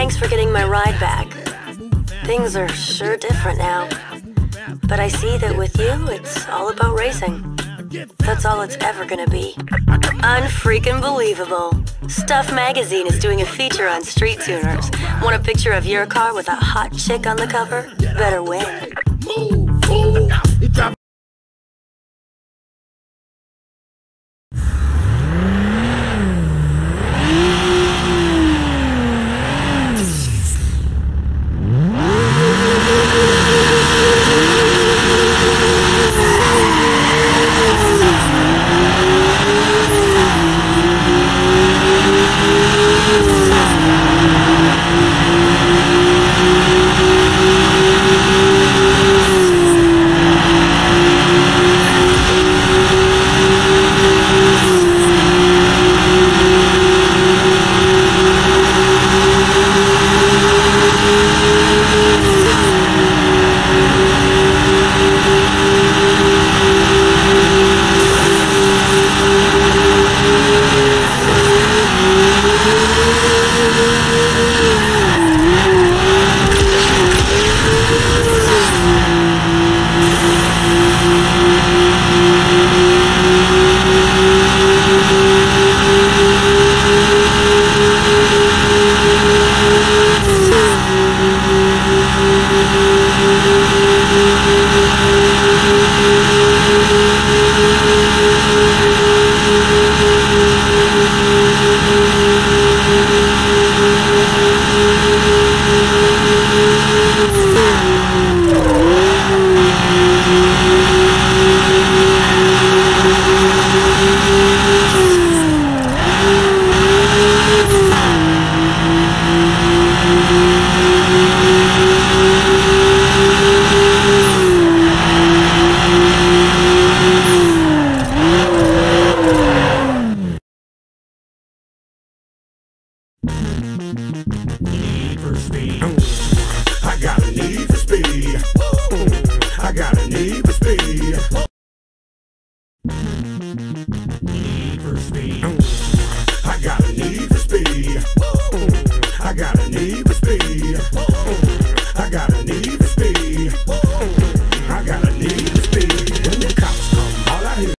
Thanks for getting my ride back. Things are sure different now. But I see that with you, it's all about racing. That's all it's ever gonna be. Unfreaking believable. Stuff Magazine is doing a feature on street tuners. Want a picture of your car with a hot chick on the cover? Better win. Need for speed.